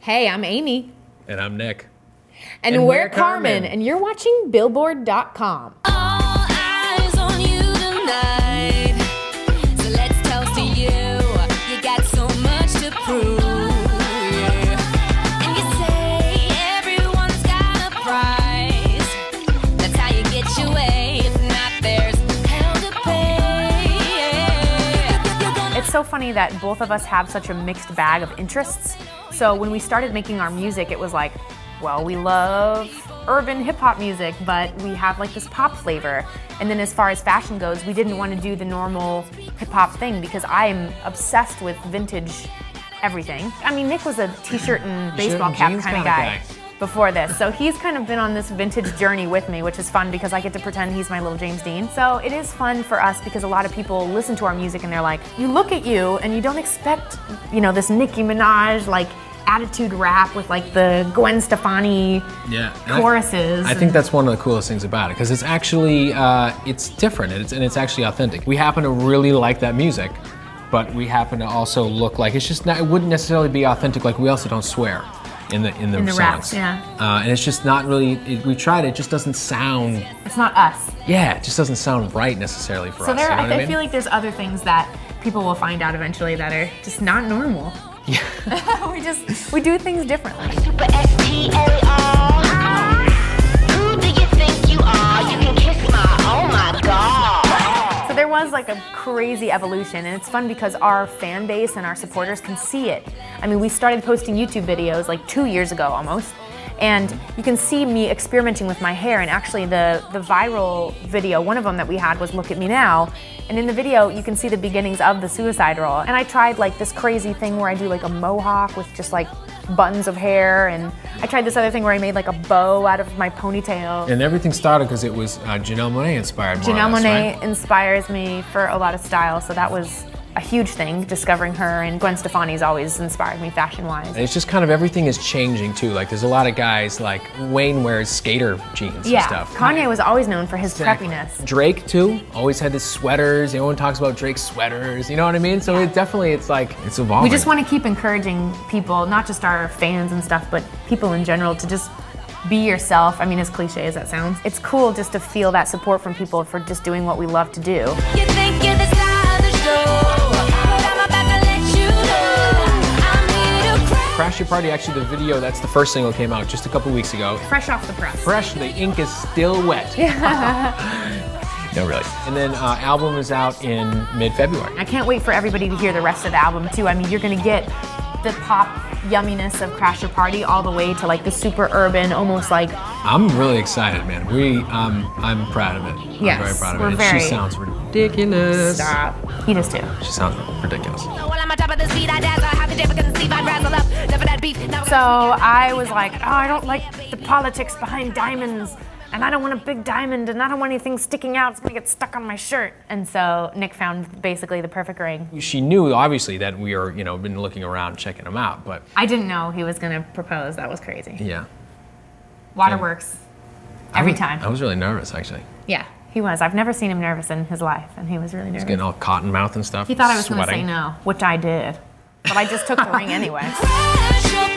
Hey, I'm Amy. And I'm Nick. And, And we're, we're Karmin, Karmin. and you're watching Billboard.com. All eyes on you tonight. So let's toast to you. You got so much to prove. yeah. And you say everyone's got a prize. That's how you get your way. If not, there's hell to pay. yeah. It's so funny that both of us have such a mixed bag of interests. So when we started making our music, it was like, well, we love urban hip hop music, but we have like this pop flavor. And then as far as fashion goes, we didn't want to do the normal hip hop thing because I'm obsessed with vintage everything. I mean, Nick was a t-shirt and baseball cap kind of guy. before this. So he's kind of been on this vintage journey with me, which is fun because I get to pretend he's my little James Dean. So it is fun for us because a lot of people listen to our music and they're like, you look at you and you don't expect, you know, this Nicki Minaj like attitude rap with like the Gwen Stefani Yeah. and I- choruses. I think that's one of the coolest things about it because it's actually uh, it's different and it's, and it's actually authentic. We happen to really like that music, but we happen to also look like it's just not. It wouldn't necessarily be authentic. Like we also don't swear in the in the, In the songs. raps, yeah. Uh, and it's just not really. It, we tried. It just doesn't sound. it's not us. Yeah, it just doesn't sound right necessarily for So us. there, you know I, I mean? feel like there's other things that people will find out eventually that are just not normal. Yeah. we just we do things differently. Super S-T-A-R. Who do you think you are? You can kiss my, oh my god. So there was like a crazy evolution, and it's fun because our fan base and our supporters can see it. I mean, we started posting YouTube videos like two years ago almost, and you can see me experimenting with my hair. And actually, the the viral video, one of them that we had was "Look at Me Now," and in the video you can see the beginnings of the suicide roll. And I tried like this crazy thing where I do like a mohawk with just like buttons of hair, and I tried this other thing where I made like a bow out of my ponytail. And everything started because it was uh, Janelle Monáe inspired. Janelle Monáe right? inspires me for a lot of style, so that was a huge thing, discovering her. And Gwen Stefani's always inspired me fashion wise. And it's just kind of everything is changing too. Like there's a lot of guys like Wayne wears skater jeans Yeah, and stuff. Kanye was always known for his Exactly. preppiness. Drake too, always had his sweaters. Everyone talks about Drake's sweaters. You know what I mean? So it definitely, it's like it's evolving. We just want to keep encouraging people, not just our fans and stuff, but people in general to just be yourself. I mean, as cliche as that sounds, it's cool just to feel that support from people for just doing what we love to do. You to crash. Crash Your Party. Actually, the video that's the first single came out just a couple weeks ago. Fresh off the press. Fresh, the ink is still wet. no, really. And then uh, album is out in mid-February. I can't wait for everybody to hear the rest of the album too. I mean, you're gonna get the pop yumminess of Crash Your Party all the way to like the super urban, almost like I'm really excited, man. We, um, I'm proud of it. I'm very proud of we're it. And very- she sounds ridiculous. stop. He does too. She sounds ridiculous. So I was like, oh, I don't like the politics behind diamonds. And I don't want a big diamond, and I don't want anything sticking out. It's gonna get stuck on my shirt. And so Nick found basically the perfect ring. She knew obviously that we are, you know, been looking around checking them out, but I didn't know he was gonna propose. That was crazy. yeah. Waterworks. Every I was- time. I was really nervous actually. Yeah, he was. I've never seen him nervous in his life, and he was really nervous. He's Getting all cotton mouth and stuff. He thought I was gonna say sweating. no, which I did. But I just took the ring anyway. crash your